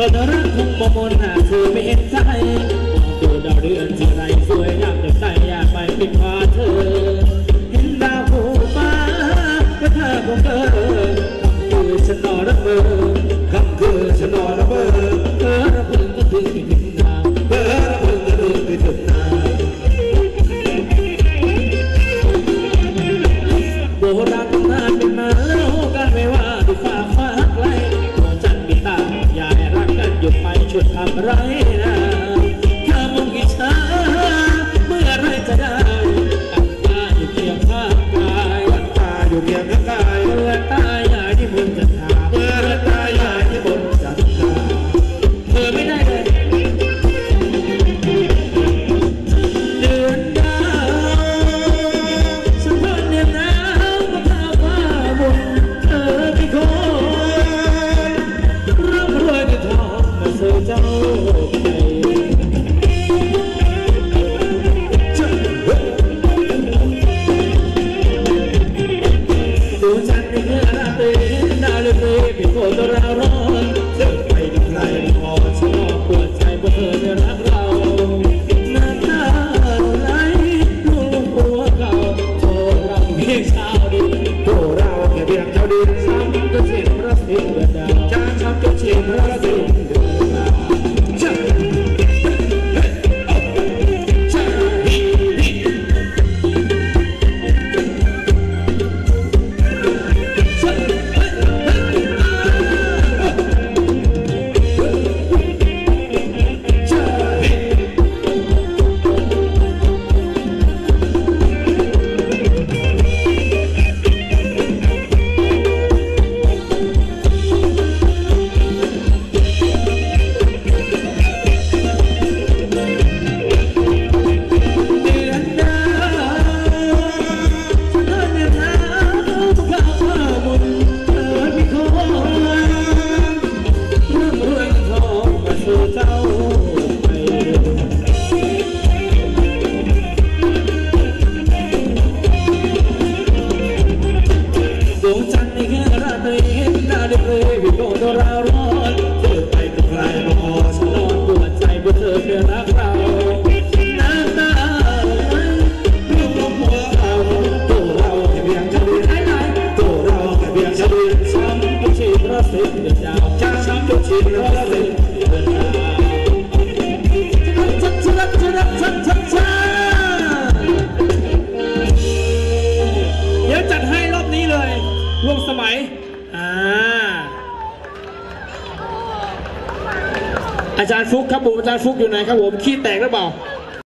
saudara Bung Pomona เดี๋ยวจัดให้รอบนี้เลยร่วมสมัย อ่า อาจารย์ฟุกครับผมอาจารย์ฟุกอยู่ไหนครับผม ขี้แตกหรือเปล่า